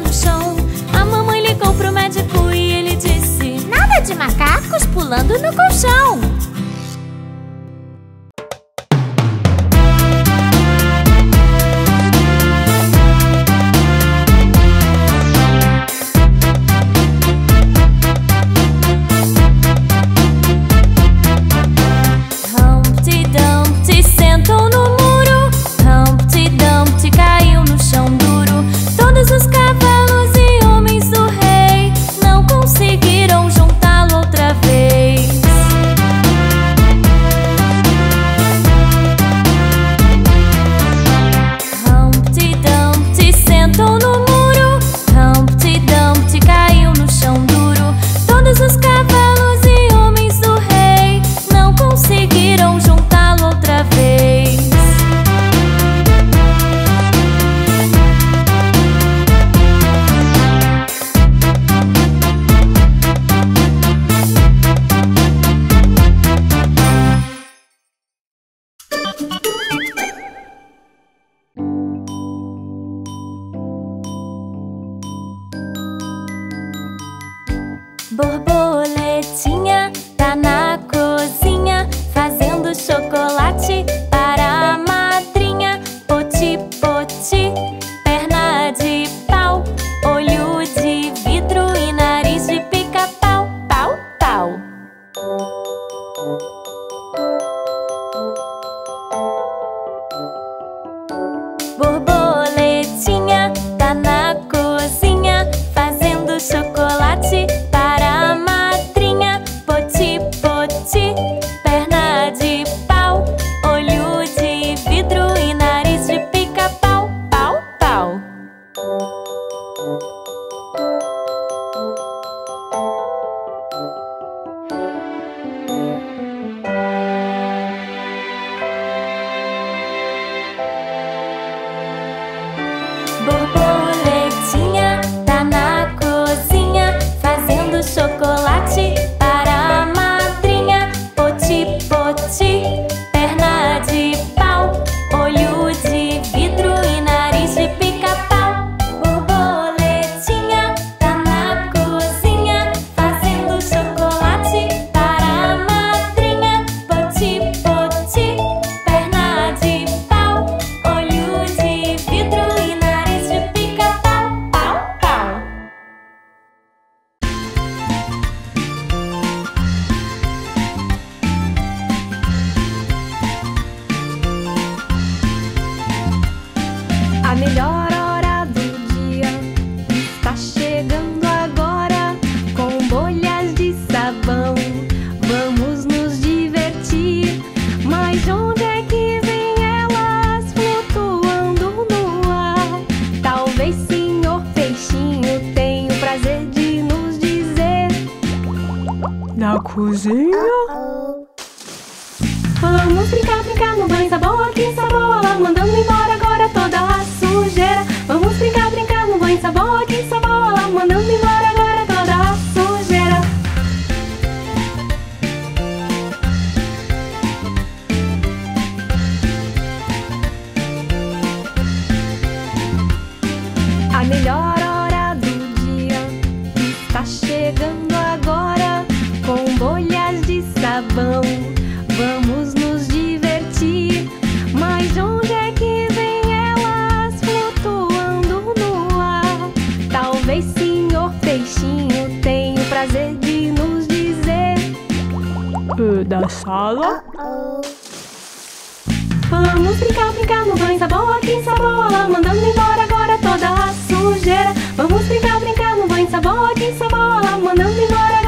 no chão. A mamãe ligou pro médico e ele disse Nada de macacos pulando no colchão. Uh, da sala. Vamos brincar, brincar no banho, sabão aqui, sabão lá, mandando embora agora toda a sujeira. Vamos brincar, brincar no banho, sabão aqui, sabão lá, mandando embora agora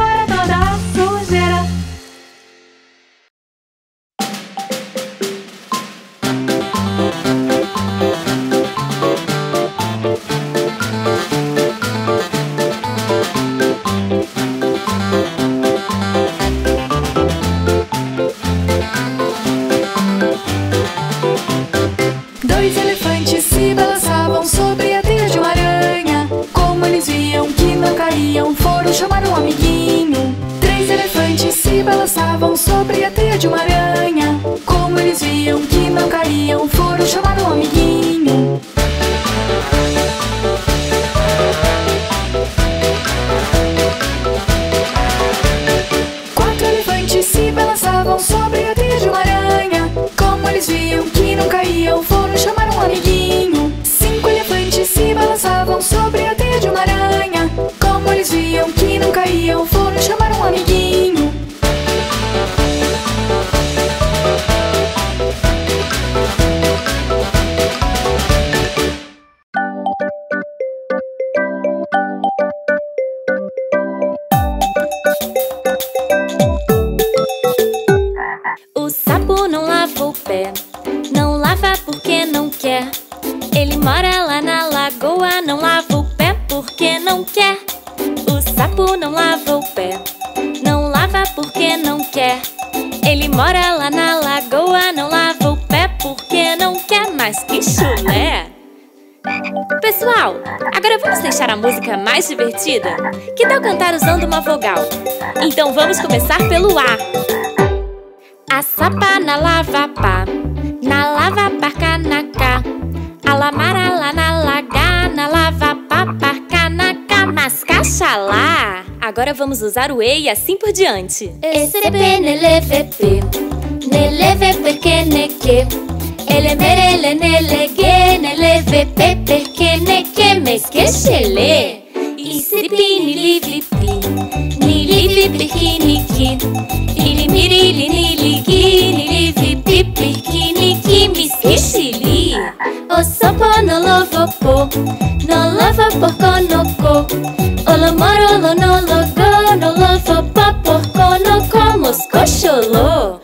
divertida? Que tal cantar usando uma vogal? Então vamos começar pelo A. A sapa na lava pá, na lava parca na cá. A lamara lá na laga, na lava pá parca na cá. Mas caxalá! Agora vamos usar o E e assim por diante. SCP NLVP NLVP que neque Elemere nelegue NLVP perque neque Lissipini liflipi Nili flipikini kin. Ili mirili nili gini Liflipipikini kim Miskishili Osopo no lovo po No lovo po konoko Olo moro lo no logo No lovo pa po konoko Moskosholo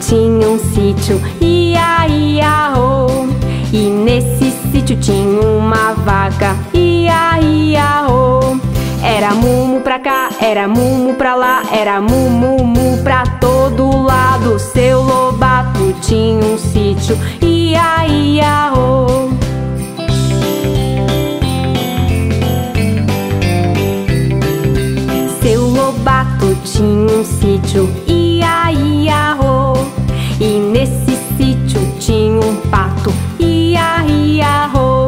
Tinha um sítio, ia, ia, oh. E nesse sítio tinha uma vaca, ia, ia, oh. Era mumu pra cá, era mumu pra lá, era mumu mu pra todo lado. Seu Lobato tinha um sítio, ia, ia, oh. Seu Lobato tinha um sítio, ia, ia, oh. E nesse sítio tinha um pato, ia, ia, oh.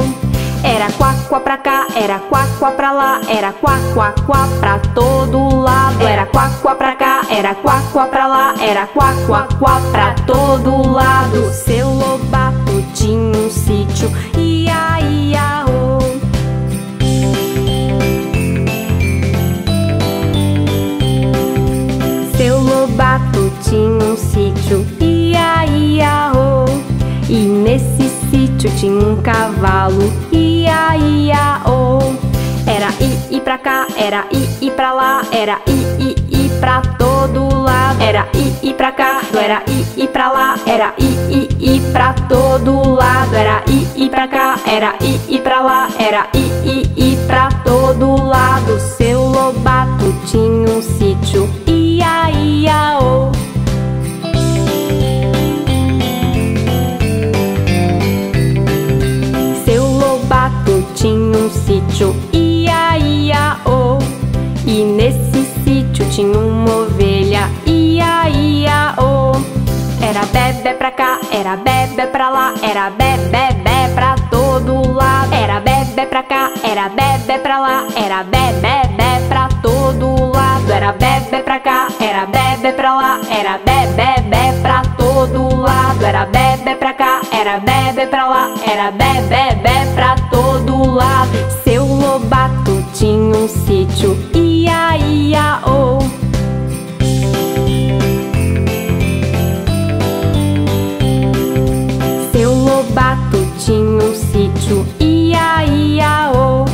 Era quá, quá pra cá, era quá, quá pra lá, era quá, quá, quá pra todo lado. Era quá, quá pra cá, era quá, quá pra lá, era quá, quá, quá pra todo lado. Seu Lobato tinha um sítio, ia, ia, oh. Seu Lobato tinha um sítio, ia, oh. E nesse sítio tinha um cavalo, ia, ia, oh. Era i, i pra cá, era i, i pra lá, era i, i, i pra todo lado. Era i, i pra cá, era i, i pra lá, era i, i, i pra todo lado. Era i, i pra cá, era i, i pra lá, era i, i, i pra todo lado. Seu Lobato tinha um sítio, ia, ia, oh. Um sítio, ia, ia, oh. E nesse sítio tinha uma ovelha, ia, ia, oh. Era bebê pra cá, era bebê pra lá, era bebê bé pra todo lado. Era bebê pra cá, era bebê pra lá, era bebê bé pra todo lado. Era bebê pra cá, era bebê pra lá, era bebê bé pra todo lado. Era bebê pra cá, era bebê pra lá, era bebê bé pra Seu Lobato tinha um sítio, ia, ia, oh. Seu Lobato tinha um sítio, ia, ia, oh.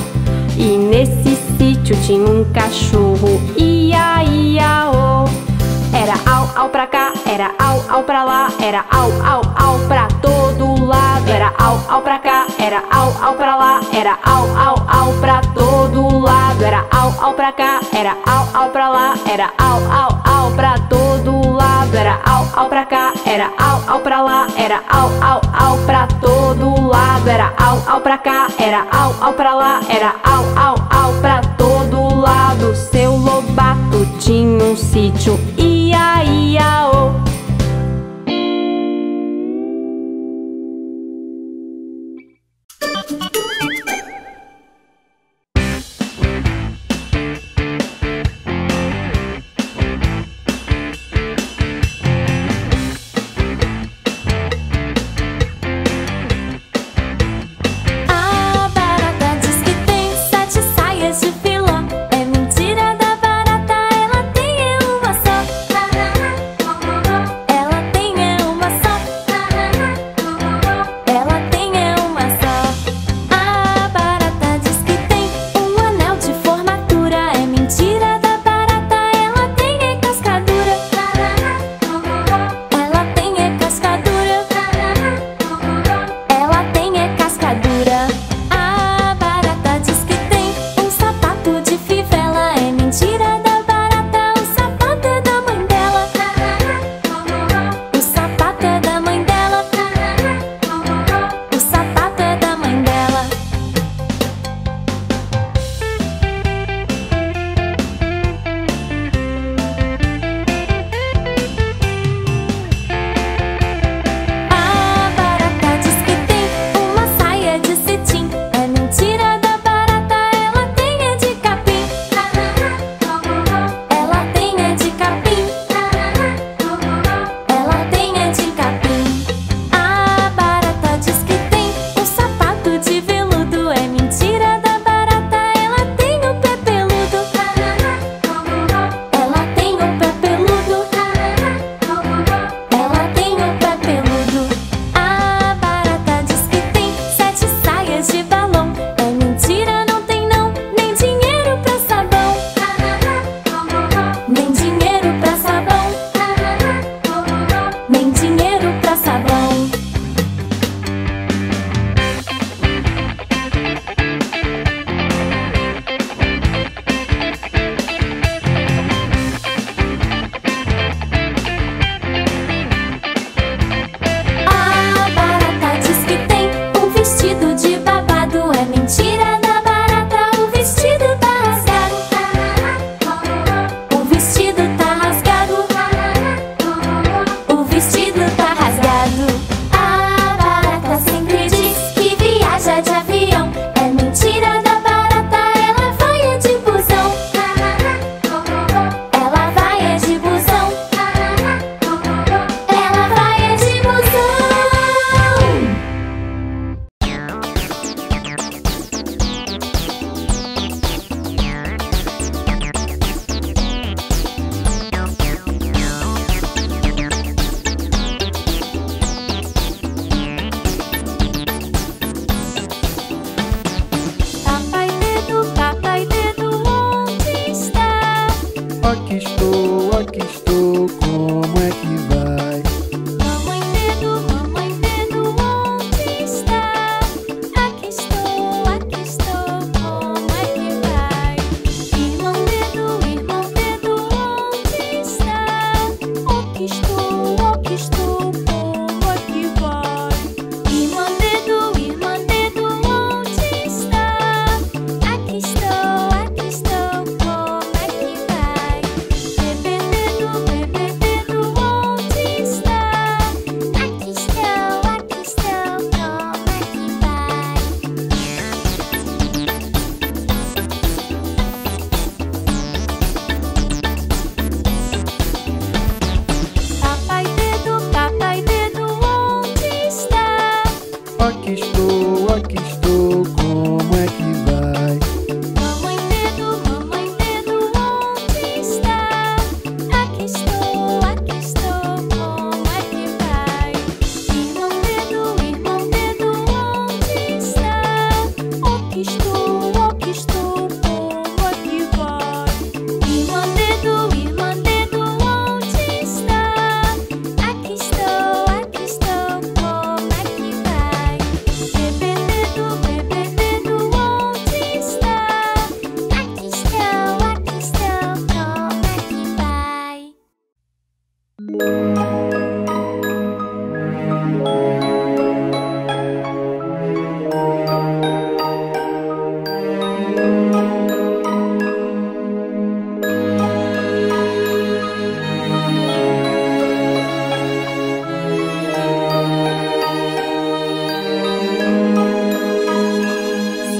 E nesse sítio tinha um cachorro, ia, ia, oh. Era au, au pra cá, era au, au pra lá, era au, au, au, au pra cá, era au, au pra lá, era au, au, au pra todo lado. Era au, au pra cá, era au, au pra lá, era au, au, au pra todo lado. Era au, au pra cá, era au, au pra lá, era au, au, au pra todo lado. Era au, au pra cá, era au, au pra lá, era au, au, au pra todo lado. Seu Lobato tinha um sítio, ia, ia,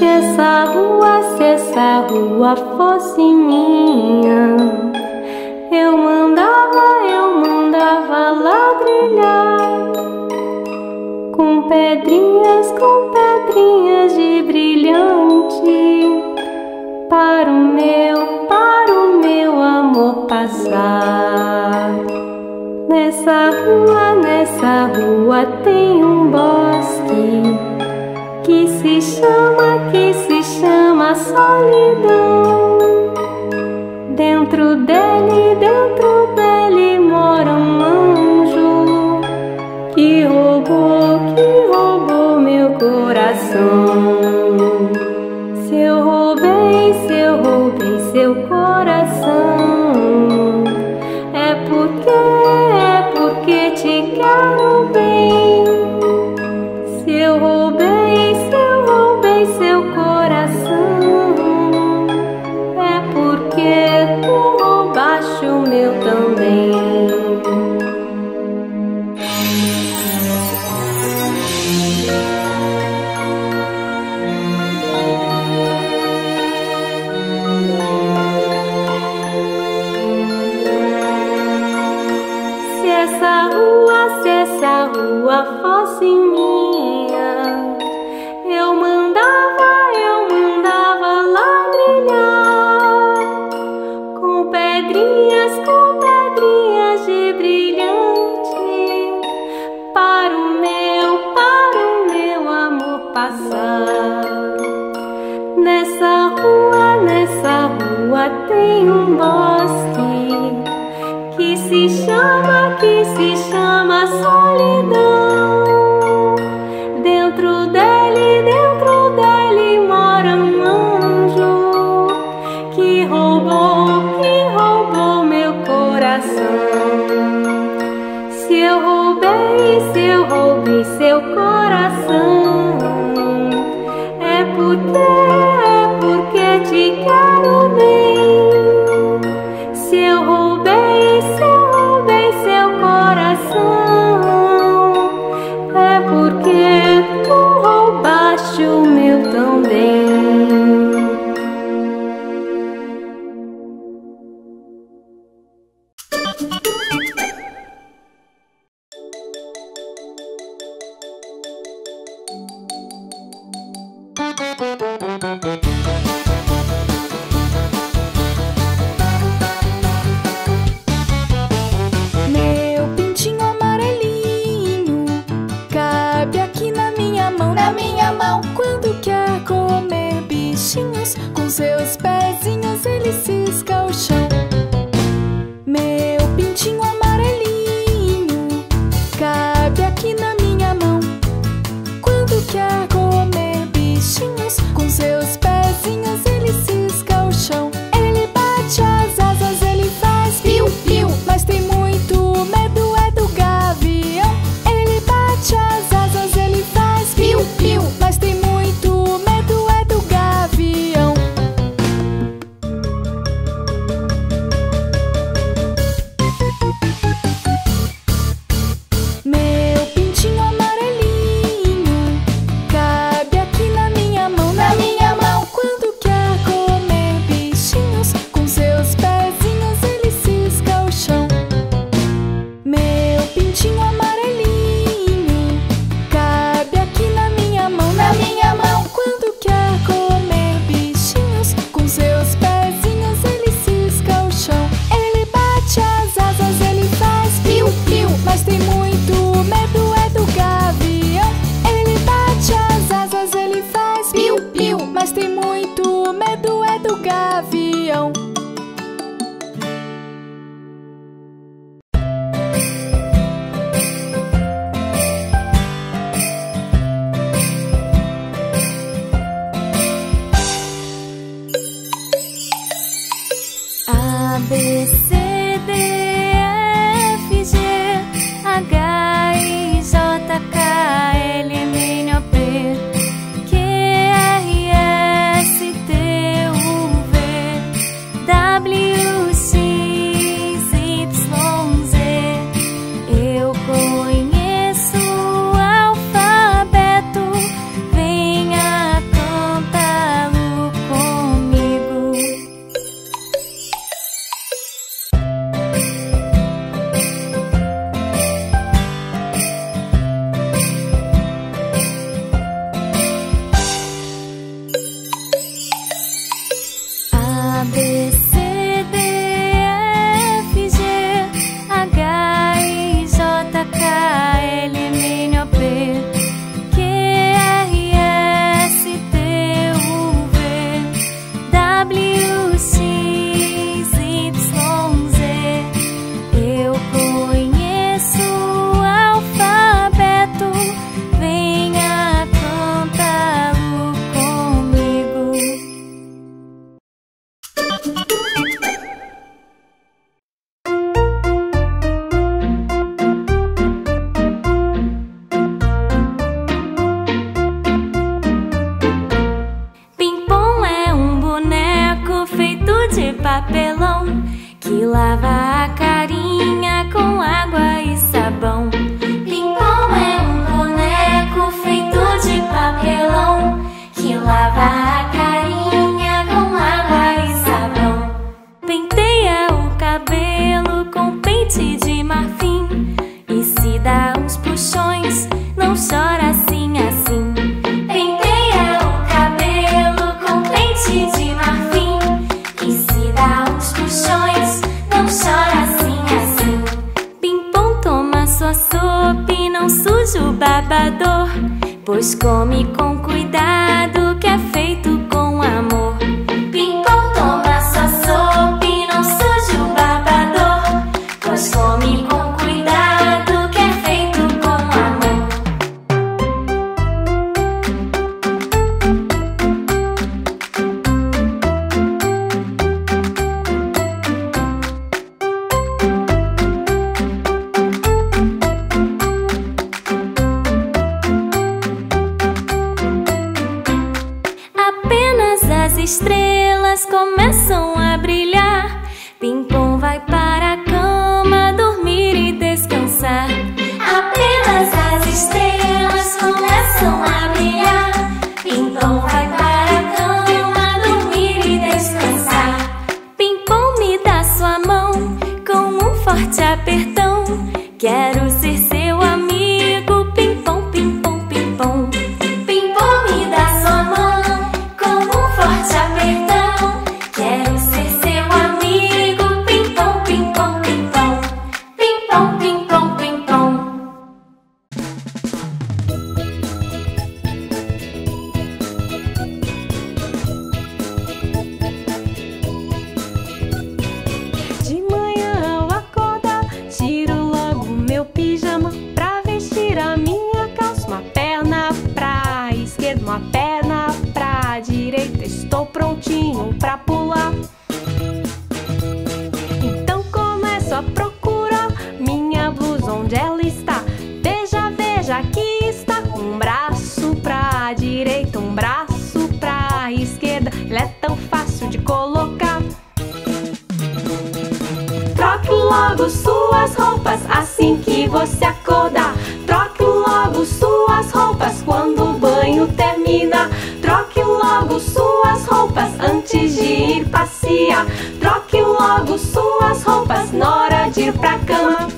se essa rua, se essa rua fosse minha, eu mandava, eu mandava ladrilhar com pedrinhas, com pedrinhas de brilhante para o meu, para o meu amor passar. Nessa rua, nessa rua tem um bosque que se chama, que se chama solidão. Dentro dele, dentro dele mora um anjo que roubou, que roubou meu coração. Oh. uma perna pra direita, estou prontinho pra pular. Então começo a procurar minha blusa onde ela está. Veja, veja, aqui está um braço pra direita, um braço pra esquerda. Ela é tão fácil de colocar. Troque logo suas roupas assim que você acordar. antes de ir passear. Troque logo suas roupas na hora de ir pra cama.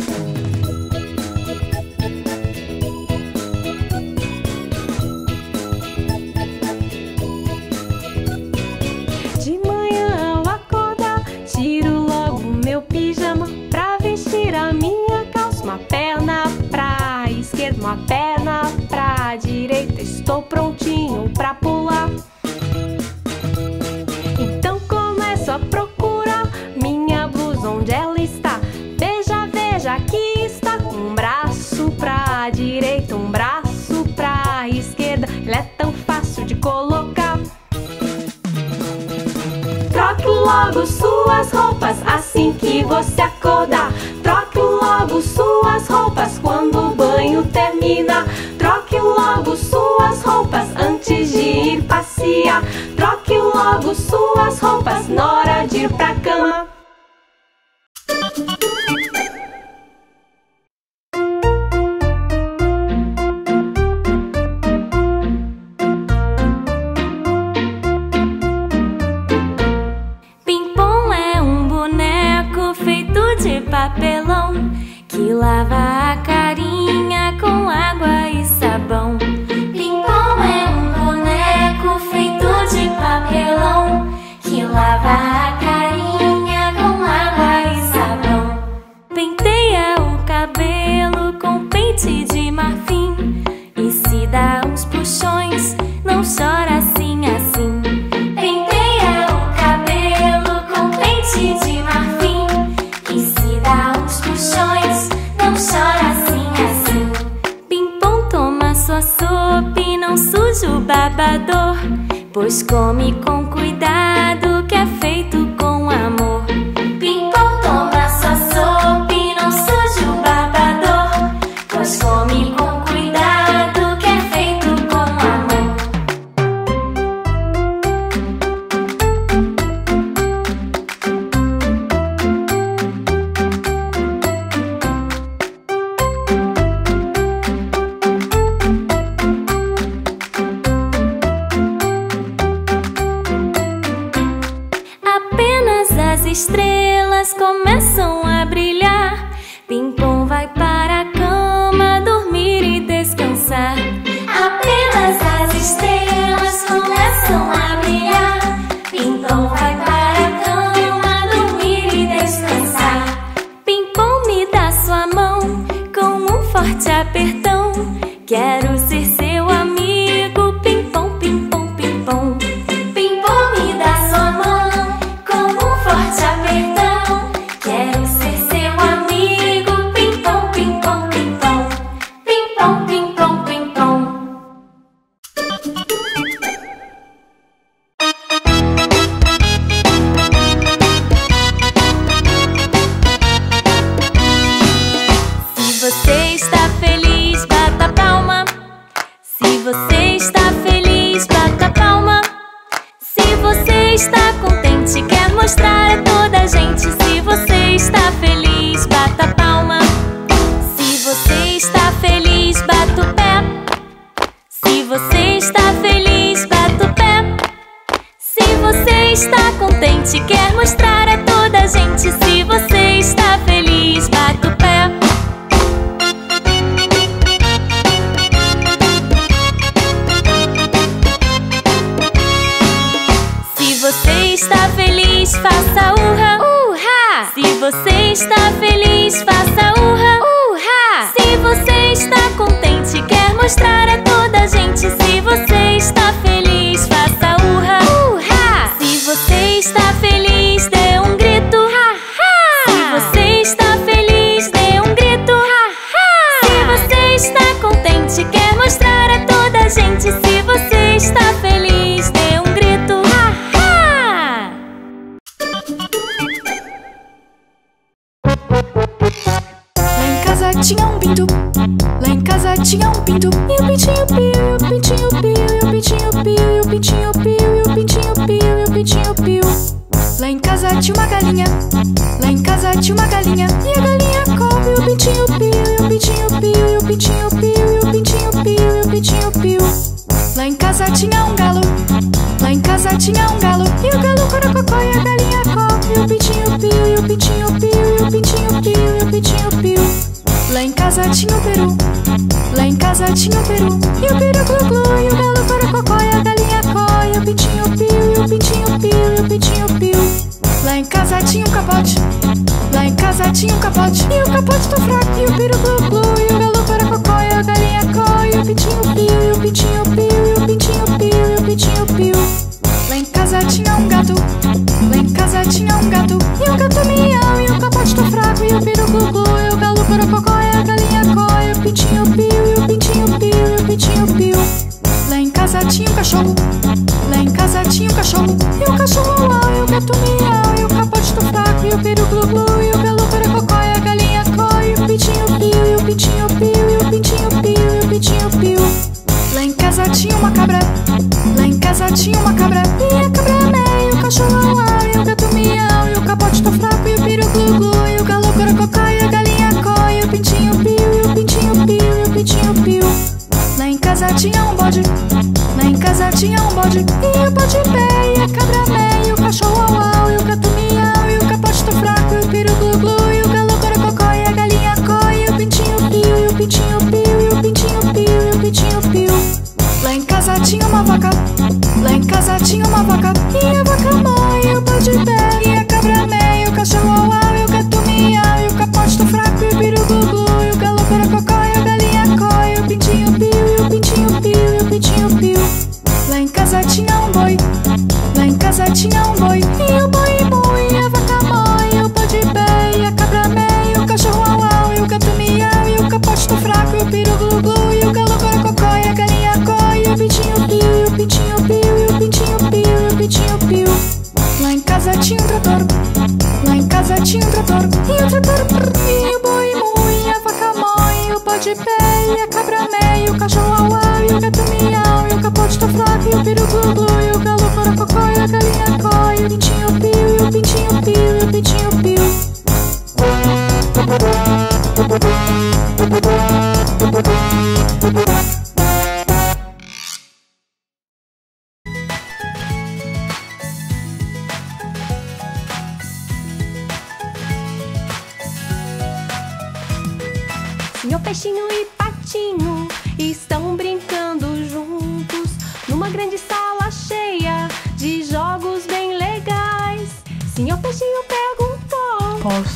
logo suas roupas assim que você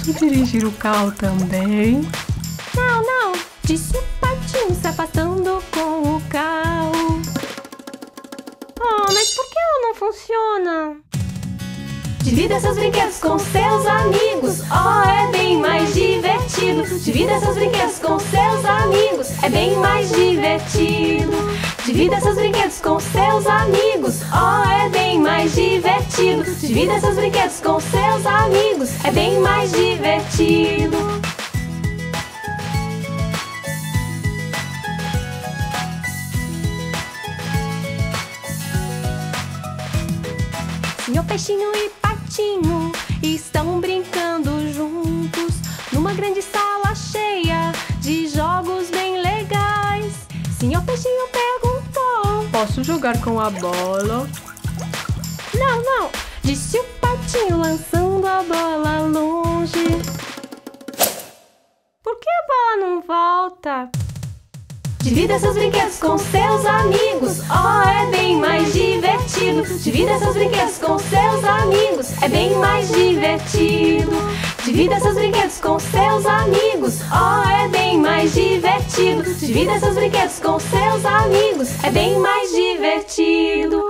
Posso dirigir o carro também? Não, não, disse o Patinho se afastando com o carro. Oh, mas por que ela não funciona? Divida seus brinquedos com seus amigos, oh, é bem mais divertido. Divida seus brinquedos com seus amigos, é bem mais divertido. Divida seus brinquedos com seus amigos, oh, é bem mais divertido. Divida seus brinquedos com seus amigos, é bem mais divertido. Senhor Peixinho e Patinho Posso jogar com a bola? Não, não, disse o Patinho lançando a bola longe. Por que a bola não volta? Divida seus brinquedos com seus amigos, oh, é bem mais divertido. Divida seus brinquedos com seus amigos, é bem mais divertido. Divida seus brinquedos com seus amigos, oh, é bem mais divertido. Divida seus brinquedos com seus amigos, é bem mais divertido.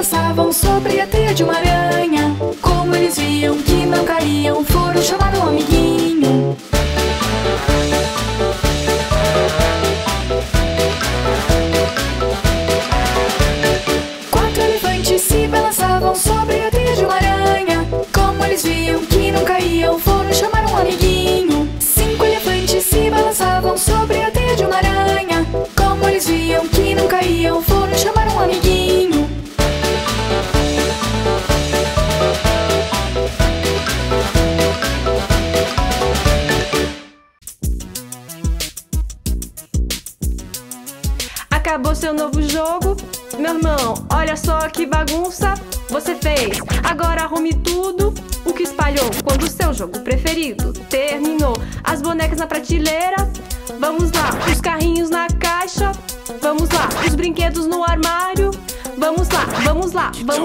Balançavam sobre a teia de uma aranha. Como eles viam que não caíam, foram chamar um amiguinho.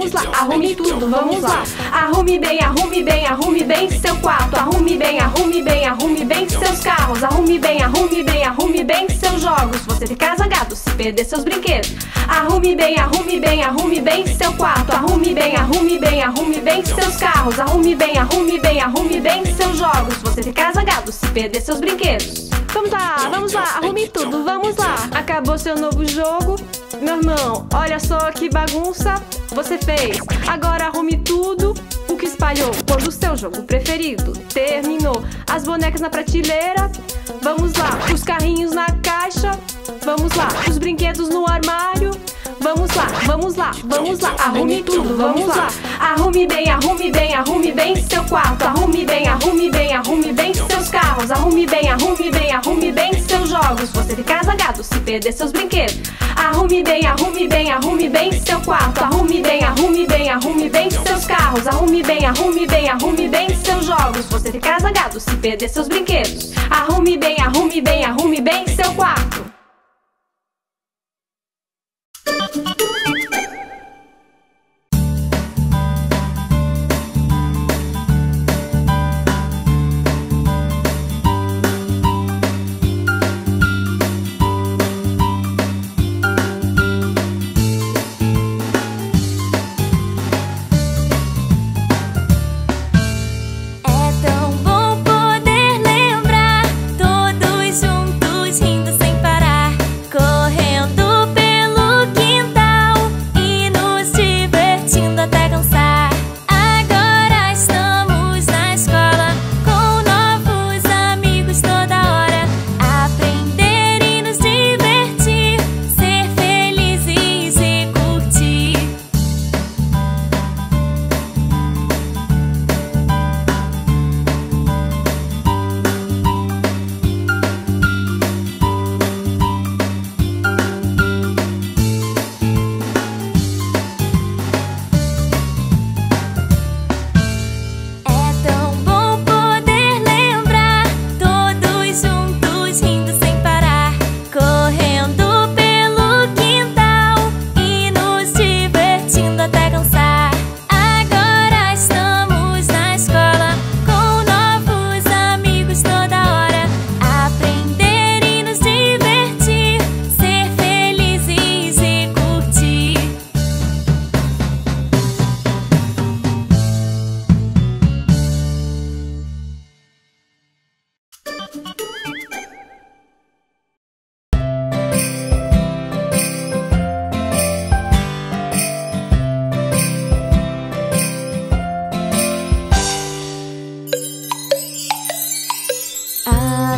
Vamos lá, arrume tudo, vamos lá. Arrume bem, arrume bem, arrume bem seu quarto. Arrume bem, arrume bem, arrume bem seus carros. Arrume bem, arrume bem, arrume bem seus jogos. Você ficar zangado se perder seus brinquedos. Arrume bem, arrume bem, arrume bem seu quarto. Arrume bem, arrume bem, arrume bem seus carros. Arrume bem, arrume bem, arrume bem seus jogos. Você ficar zangado se perder seus brinquedos. Vamos lá, vamos lá, arrume tudo, vamos lá. Acabou seu novo jogo? Meu irmão, olha só que bagunça você fez. Agora arrume tudo o que espalhou quando o seu jogo preferido terminou. As bonecas na prateleira, vamos lá. Os carrinhos na caixa, vamos lá. Os brinquedos no armário. Vamos lá, vamos lá, vamos lá, arrume tudo, vamos lá. Arrume bem, arrume bem, arrume bem seu quarto. Arrume bem, arrume bem, arrume bem seus carros. Arrume bem, arrume bem, arrume bem seus jogos. Você ficar zangado se perder seus brinquedos. Arrume bem, arrume bem, arrume bem seu quarto. Arrume bem, arrume bem, arrume bem seus carros. Arrume bem, arrume bem, arrume bem seus jogos. Você ficar zangado se perder seus brinquedos. Arrume bem, arrume bem, arrume bem seu quarto.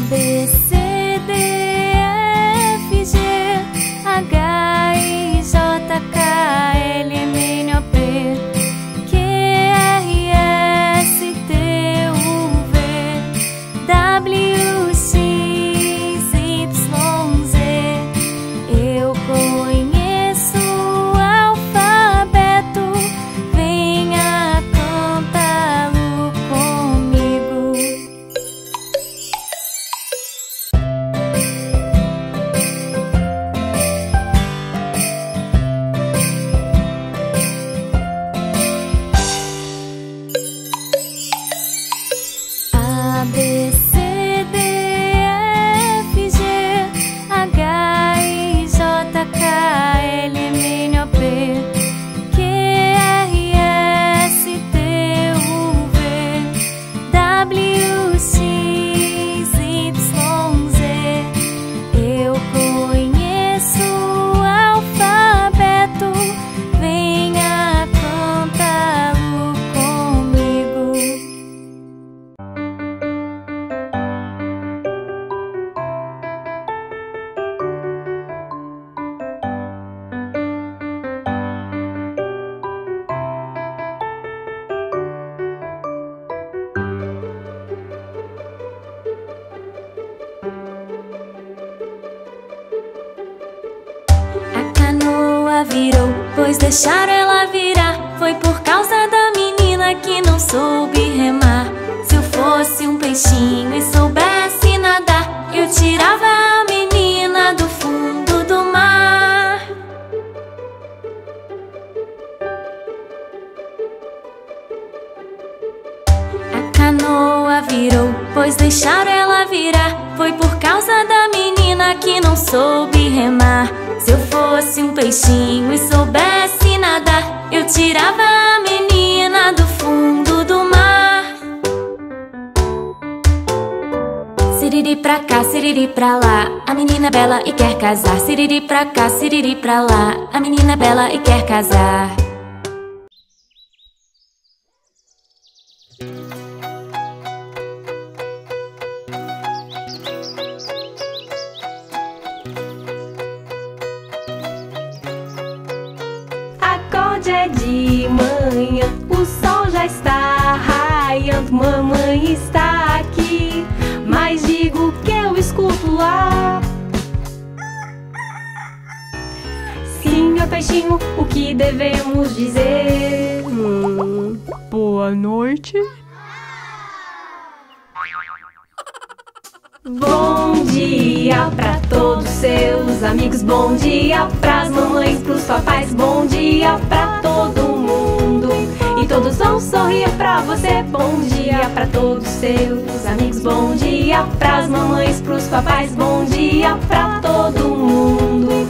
This Foi por causa da menina que não soube remar se eu fosse um peixinho e soubesse nadar, eu tirava a menina do fundo do mar. Siriri pra cá, siriri pra lá, a menina é bela e quer casar. Siriri pra cá, siriri pra lá, a menina é bela e quer casar. Peixinho, o que devemos dizer? Hum, boa noite. Bom dia pra todos seus amigos, bom dia pras mamães, pros papais, bom dia pra todo mundo. E todos vão sorrir pra você. Bom dia pra todos seus amigos, bom dia pras mamães, pros papais, bom dia pra todo mundo.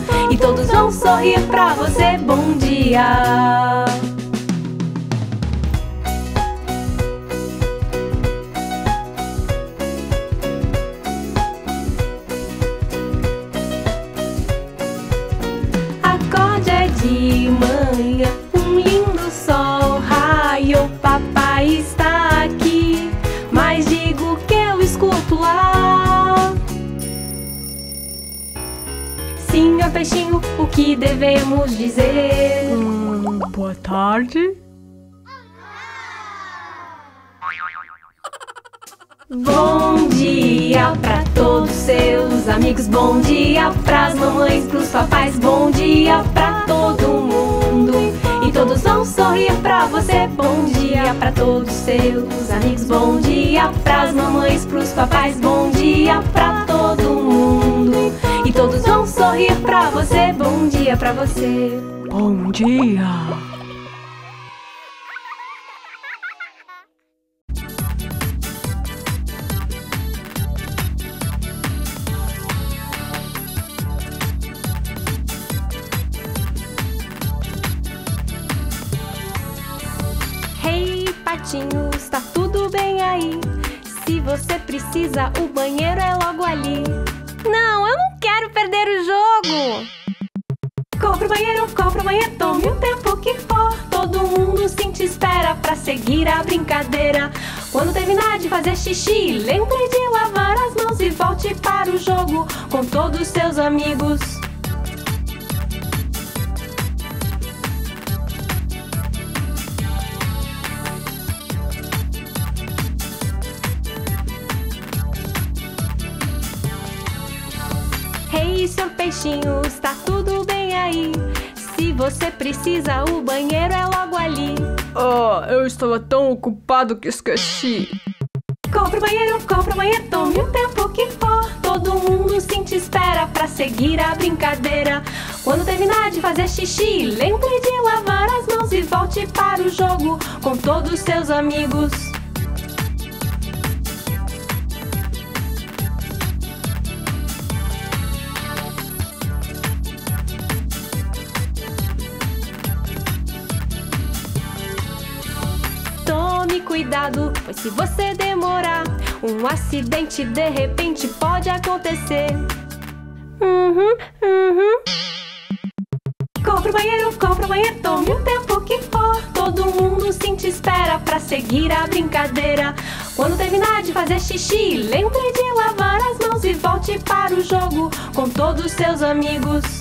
Todos vão sorrir pra você. Bom dia. Senhor peixinho, o que devemos dizer? Hum, boa tarde Bom dia pra todos seus amigos, bom dia pras mamães, pros papais, bom dia pra todo mundo. E todos vão sorrir pra você. Bom dia pra todos seus amigos, bom dia pras mamães, pros papais, bom dia pra sorrir pra você. Bom dia pra você. Bom dia. você precisa, o banheiro é logo ali. Não, eu não quero perder o jogo! Compre o banheiro, compre o banheiro, tome o tempo que for. Todo mundo sim te espera pra seguir a brincadeira. Quando terminar de fazer xixi, lembre de lavar as mãos e volte para o jogo com todos seus amigos. Ei, seu peixinho, está tudo bem aí? Se você precisa, o banheiro é logo ali. Oh, eu estava tão ocupado que esqueci. Compre o banheiro, compre o banheiro, tome o tempo que for. Todo mundo sim te espera pra seguir a brincadeira. Quando terminar de fazer xixi, lembre de lavar as mãos e volte para o jogo com todos seus amigos. Cuidado, pois se você demorar, um acidente de repente pode acontecer. Uhum, uhum. Compre o banheiro, compre o banheiro, tome o tempo que for. Todo mundo sim te espera pra seguir a brincadeira. Quando terminar de fazer xixi, lembre de lavar as mãos e volte para o jogo com todos seus amigos.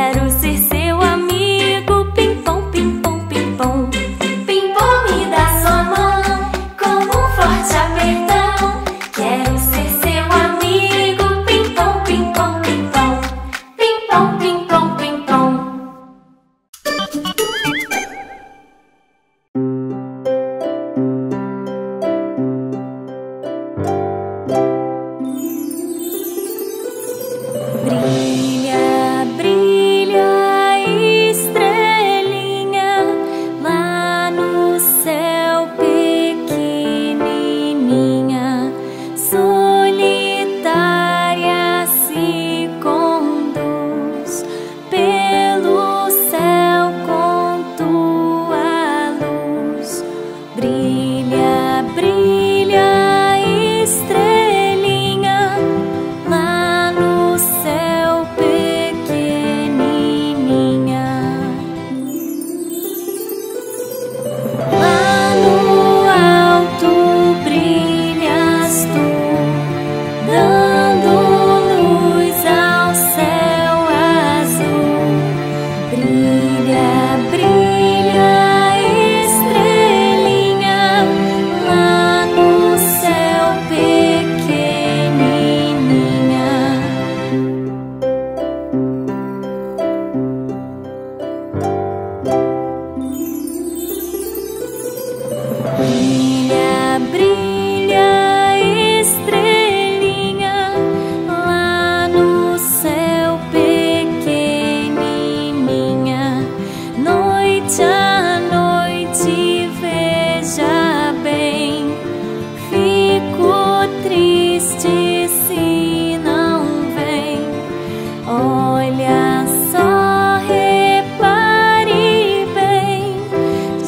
Quero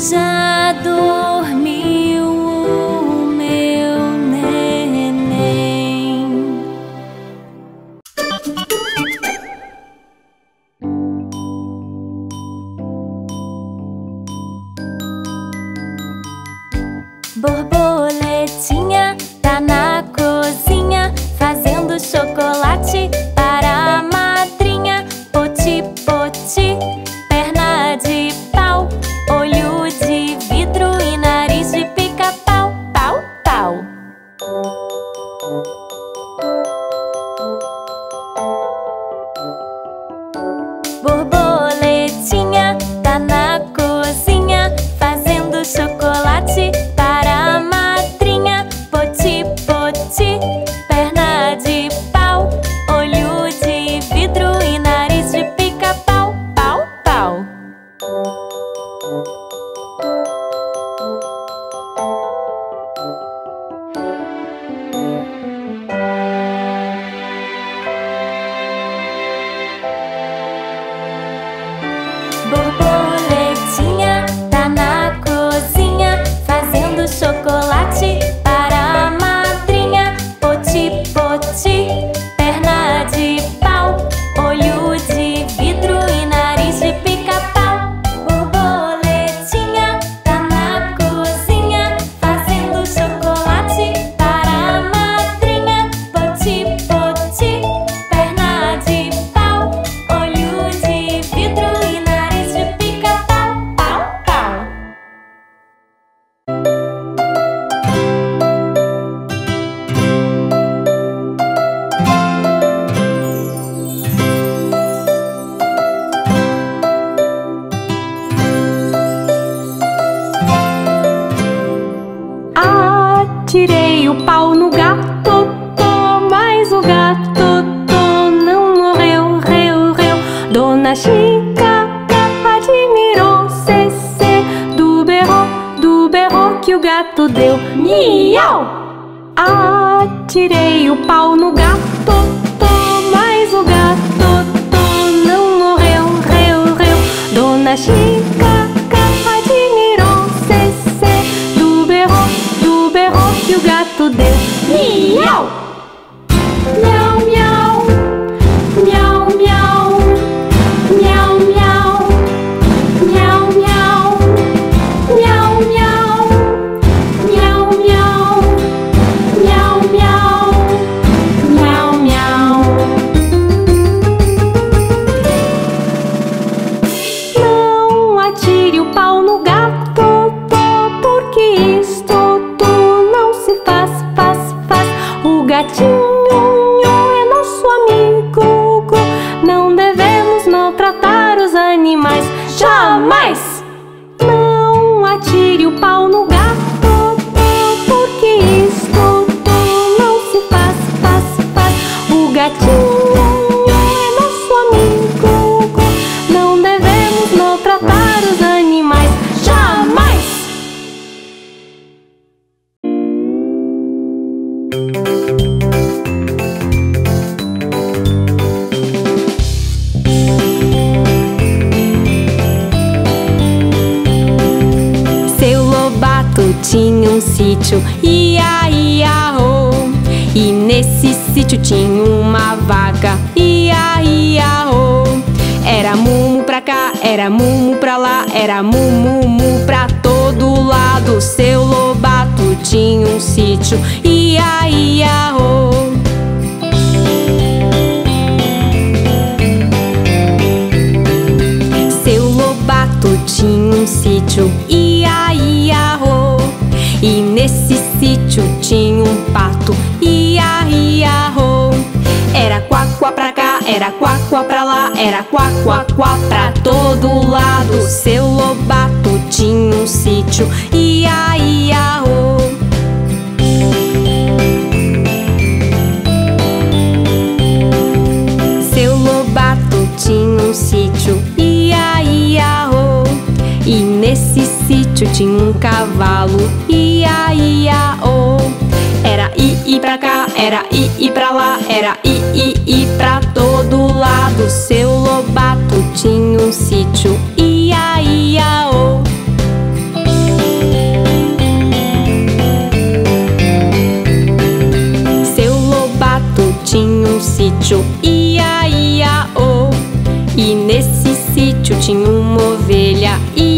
já. Atirei o pau no gato, tô, mas o gato tô, não morreu, reu, reu. Dona Chica admirou, cê, do berro, do berro que o gato deu. Miau! Atirei o pau no gato, gato deu. Miau! Sítio, ia, ia, oh. E nesse sítio tinha uma vaca, ia, ia, oh. Era mumu pra cá, era mumu pra lá, era mumu, mu pra todo lado. Seu Lobato tinha um sítio, ia, ia, oh. Era quá, quá pra lá, era quá, quá, quá pra todo lado. Seu Lobato tinha um sítio, ia, ia, oh. Seu Lobato tinha um sítio, ia, ia, oh. E nesse sítio tinha um cavalo, ia, ia, oh. I, pra cá, era i, i pra lá, era i, i, i pra todo lado. Seu Lobato tinha um sítio, ia, ia, oh. Seu Lobato tinha um sítio, ia, ia, oh. E nesse sítio tinha uma ovelha, ia,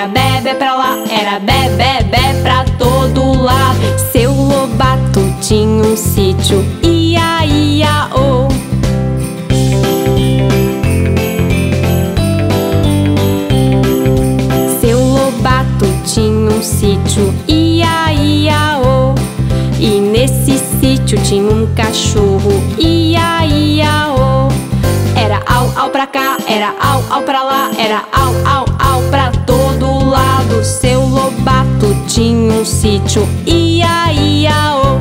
Era bebê pra lá, era bebê, bebê pra todo lado. Seu Lobato tinha um sítio, ia, ia, oh. Seu Lobato tinha um sítio, ia, ia, oh. E nesse sítio tinha um cachorro, ia, ia, oh. Era au, au pra cá, era au, au pra lá, era au, au, tinha um sítio, ia, ia, oh.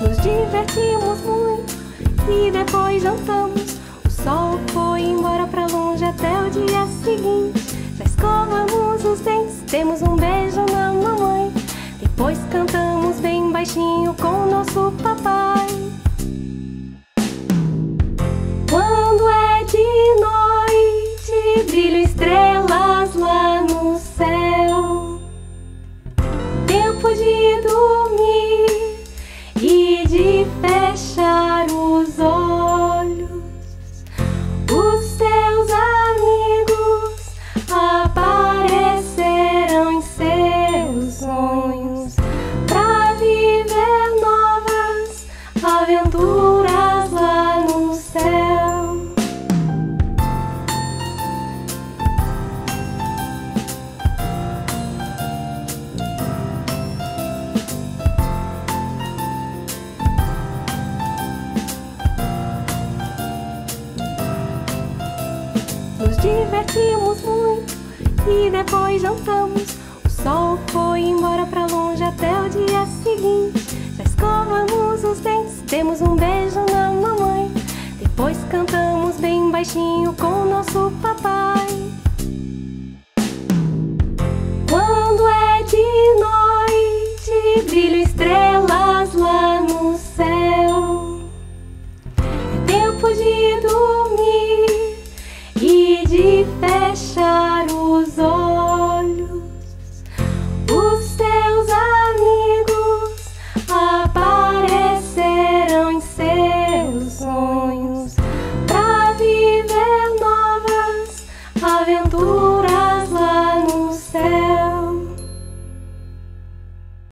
Nos divertimos muito e depois jantamos. Sol foi embora pra longe até o dia seguinte. Já escovamos os dentes, temos um beijo na mamãe. Depois cantamos bem baixinho com nosso papai. Quando é de noite, brilham estrelas lá no céu. Tempo de